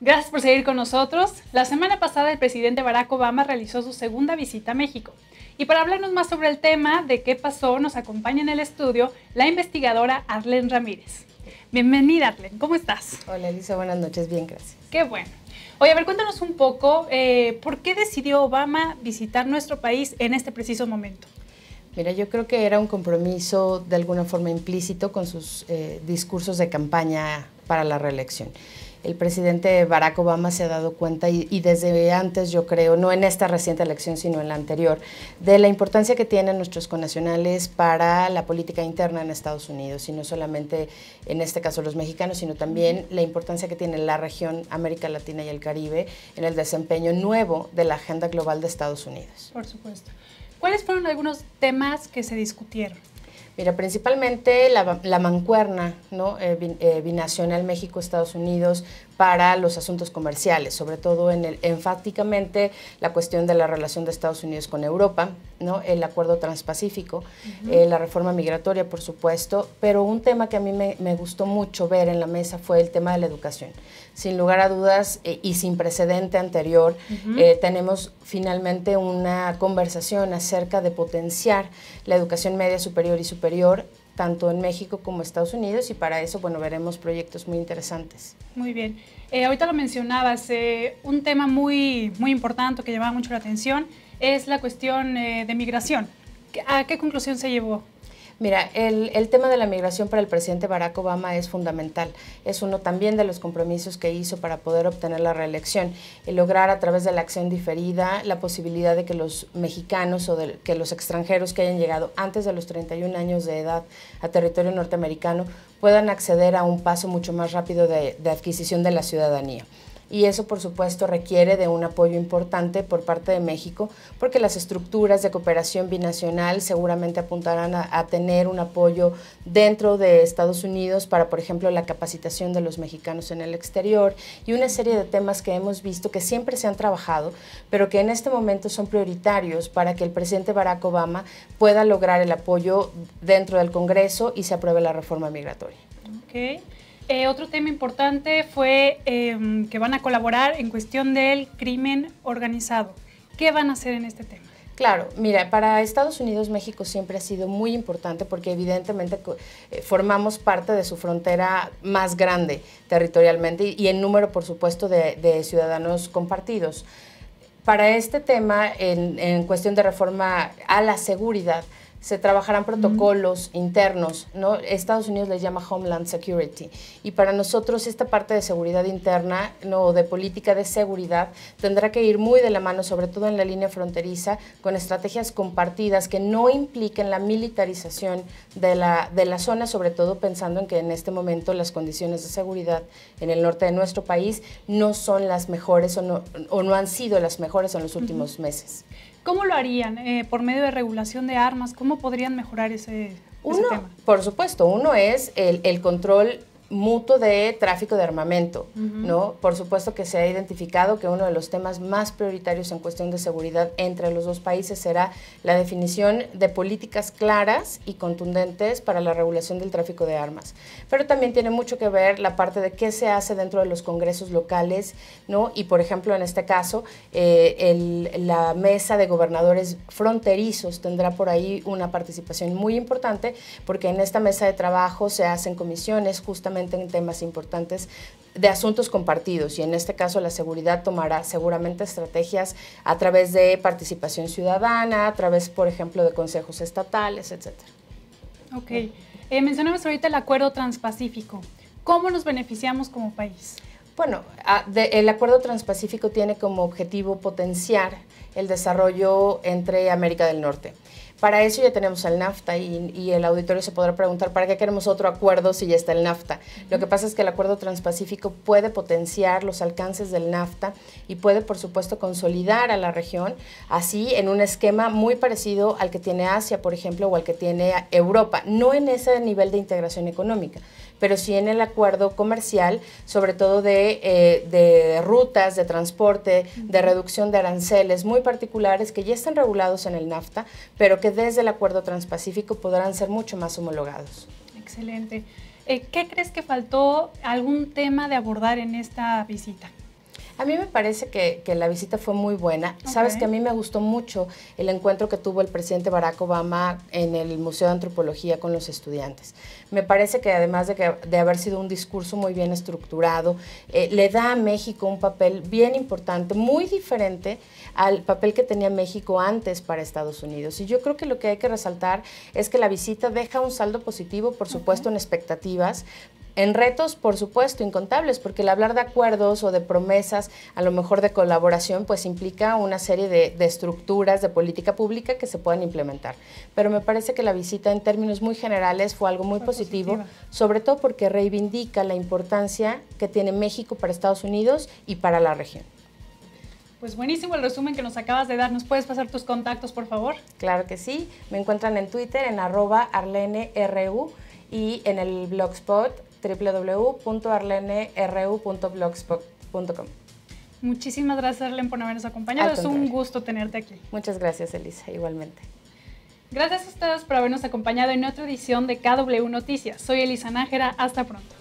Gracias por seguir con nosotros. La semana pasada el presidente Barack Obama realizó su segunda visita a México. Y para hablarnos más sobre el tema de qué pasó, nos acompaña en el estudio la investigadora Arlen Ramírez. Bienvenida, Arlen. ¿Cómo estás? Hola, Elisa. Buenas noches. Bien, gracias. Qué bueno. Oye, a ver, cuéntanos un poco, eh, ¿por qué decidió Obama visitar nuestro país en este preciso momento? Mira, yo creo que era un compromiso de alguna forma implícito con sus eh, discursos de campaña para la reelección el presidente Barack Obama se ha dado cuenta y, desde antes, yo creo, no en esta reciente elección, sino en la anterior, de la importancia que tienen nuestros connacionales para la política interna en Estados Unidos, y no solamente en este caso los mexicanos, sino también la importancia que tiene la región América Latina y el Caribe en el desempeño nuevo de la agenda global de Estados Unidos. Por supuesto. ¿Cuáles fueron algunos temas que se discutieron? Mira, principalmente la, mancuerna ¿no? Eh, eh, binacional México-Estados Unidos para los asuntos comerciales, sobre todo en el, enfáticamente la cuestión de la relación de Estados Unidos con Europa, ¿no? el acuerdo transpacífico, eh, la reforma migratoria, por supuesto, pero un tema que a mí me, gustó mucho ver en la mesa fue el tema de la educación. Sin lugar a dudas y sin precedente anterior, tenemos finalmente una conversación acerca de potenciar la educación media superior y superior tanto en México como Estados Unidos y para eso, bueno, veremos proyectos muy interesantes. Muy bien. Eh, ahorita lo mencionabas, eh, un tema muy, muy importante que llamaba mucho la atención es la cuestión eh, de migración. ¿A qué conclusión se llevó? Mira, el, tema de la migración para el presidente Barack Obama es fundamental. Es uno también de los compromisos que hizo para poder obtener la reelección y lograr a través de la acción diferida la posibilidad de que los mexicanos o que los extranjeros que hayan llegado antes de los 31 años de edad a territorio norteamericano puedan acceder a un paso mucho más rápido de adquisición de la ciudadanía y eso por supuesto requiere de un apoyo importante por parte de México porque las estructuras de cooperación binacional seguramente apuntarán a, tener un apoyo dentro de Estados Unidos para por ejemplo la capacitación de los mexicanos en el exterior y una serie de temas que hemos visto que siempre se han trabajado pero que en este momento son prioritarios para que el presidente Barack Obama pueda lograr el apoyo dentro del Congreso y se apruebe la reforma migratoria. Okay. Eh, otro tema importante fue em, que van a colaborar en cuestión del crimen organizado. ¿Qué van a hacer en este tema? Claro, mira, para Estados Unidos México siempre ha sido muy importante porque evidentemente eh, formamos parte de su frontera más grande territorialmente y, en número, por supuesto, de, ciudadanos compartidos. Para este tema, en cuestión de reforma a la seguridad, se trabajarán protocolos internos, ¿no? Estados Unidos les llama Homeland Security. Y para nosotros esta parte de seguridad interna, no, de política de seguridad, tendrá que ir muy de la mano, sobre todo en la línea fronteriza, con estrategias compartidas que no impliquen la militarización de la, de la zona, sobre todo pensando en que en este momento las condiciones de seguridad en el norte de nuestro país no son las mejores o no, o no han sido las mejores en los últimos meses. ¿Cómo lo harían? Eh, ¿Por medio de regulación de armas? ¿Cómo podrían mejorar ese, tema? Por supuesto, uno es el, el control mutuo de tráfico de armamento, ¿no? Por supuesto que se ha identificado que uno de los temas más prioritarios en cuestión de seguridad entre los dos países será la definición de políticas claras y contundentes para la regulación del tráfico de armas. Pero también tiene mucho que ver la parte de qué se hace dentro de los congresos locales, ¿no? Y por ejemplo, en este caso, eh, la mesa de gobernadores fronterizos tendrá por ahí una participación muy importante porque en esta mesa de trabajo se hacen comisiones justamente en temas importantes de asuntos compartidos y en este caso la seguridad tomará seguramente estrategias a través de participación ciudadana, a través, por ejemplo, de consejos estatales, etc. Ok. Eh, mencionamos ahorita el acuerdo transpacífico. ¿Cómo nos beneficiamos como país? Bueno, el acuerdo transpacífico tiene como objetivo potenciar el desarrollo entre América del Norte. Para eso ya tenemos el NAFTA y, el auditorio se podrá preguntar, ¿para qué queremos otro acuerdo si ya está el NAFTA? Lo que pasa es que el acuerdo transpacífico puede potenciar los alcances del NAFTA y puede, por supuesto, consolidar a la región, así en un esquema muy parecido al que tiene Asia, por ejemplo, o al que tiene Europa, no en ese nivel de integración económica pero sí en el acuerdo comercial, sobre todo de, eh, de, rutas de transporte, de reducción de aranceles muy particulares que ya están regulados en el NAFTA, pero que desde el acuerdo transpacífico podrán ser mucho más homologados. Excelente. Eh, ¿Qué crees que faltó algún tema de abordar en esta visita? A mí me parece que, la visita fue muy buena. Sabes que a mí me gustó mucho el encuentro que tuvo el presidente Barack Obama en el Museo de Antropología con los estudiantes. Me parece que además de, que, de haber sido un discurso muy bien estructurado, eh, le da a México un papel bien importante, muy diferente al papel que tenía México antes para Estados Unidos. Y yo creo que lo que hay que resaltar es que la visita deja un saldo positivo, por supuesto, en expectativas, en retos, por supuesto, incontables, porque el hablar de acuerdos o de promesas, a lo mejor de colaboración, pues implica una serie de, estructuras de política pública que se puedan implementar. Pero me parece que la visita en términos muy generales fue algo muy positivo, sobre todo porque reivindica la importancia que tiene México para Estados Unidos y para la región. Pues buenísimo el resumen que nos acabas de dar. ¿Nos puedes pasar tus contactos, por favor? Claro que sí. Me encuentran en Twitter en arroba arleneru y en el blogspot www.arleneru.blogspot.com. Muchísimas gracias, Arlen, por habernos acompañado. Es un gusto tenerte aquí. Muchas gracias, Elisa, igualmente. Gracias a ustedes por habernos acompañado en otra edición de KW Noticias. Soy Elisa Nájera. Hasta pronto.